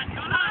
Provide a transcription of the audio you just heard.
on, come on.